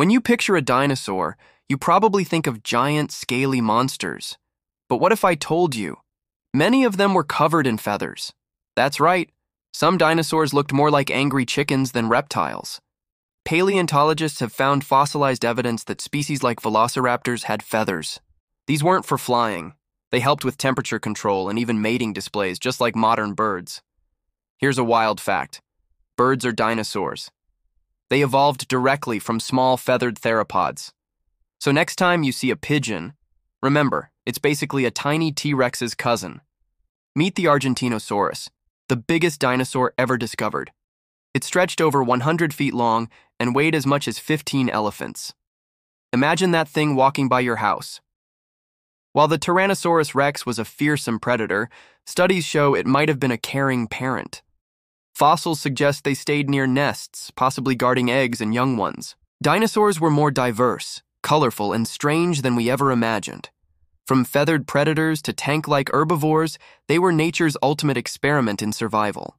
When you picture a dinosaur, you probably think of giant, scaly monsters. But what if I told you? Many of them were covered in feathers. That's right, some dinosaurs looked more like angry chickens than reptiles. Paleontologists have found fossilized evidence that species like velociraptors had feathers. These weren't for flying, they helped with temperature control and even mating displays, just like modern birds. Here's a wild fact birds are dinosaurs. They evolved directly from small feathered theropods. So next time you see a pigeon, remember, it's basically a tiny T Rex's cousin. Meet the Argentinosaurus, the biggest dinosaur ever discovered. It stretched over 100 feet long and weighed as much as 15 elephants. Imagine that thing walking by your house. While the Tyrannosaurus rex was a fearsome predator, studies show it might have been a caring parent. Fossils suggest they stayed near nests, possibly guarding eggs and young ones. Dinosaurs were more diverse, colorful, and strange than we ever imagined. From feathered predators to tank like herbivores, they were nature's ultimate experiment in survival.